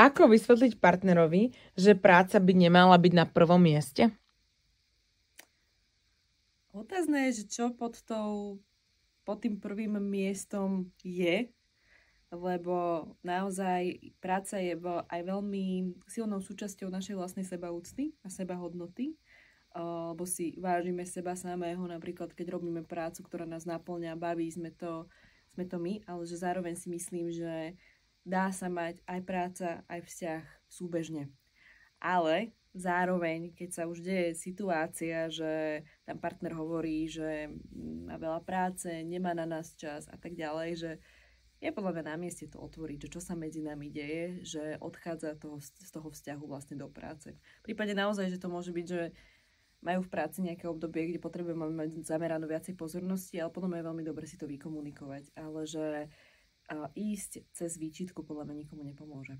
Ako vysvetliť partnerovi, že práca by nemala byť na prvom mieste? Otázne je, že čo pod, tou, pod tým prvým miestom je, lebo naozaj práca je aj veľmi silnou súčasťou našej vlastnej sebaúcty a sebahodnoty, lebo si vážime seba samého, napríklad keď robíme prácu, ktorá nás naplňa, baví, sme to, sme to my, ale že zároveň si myslím, že dá sa mať aj práca, aj vzťah súbežne. Ale zároveň, keď sa už deje situácia, že tam partner hovorí, že má veľa práce, nemá na nás čas a tak ďalej, že je podľa mňa na mieste to otvoriť, že čo sa medzi nami deje, že odchádza toho, z toho vzťahu vlastne do práce. V prípade naozaj, že to môže byť, že majú v práci nejaké obdobie, kde potrebujeme mať zameranú viacej pozornosti, ale potom je veľmi dobre si to vykomunikovať. Ale že ísť cez výčitku podľa mňa nikomu nepomôže.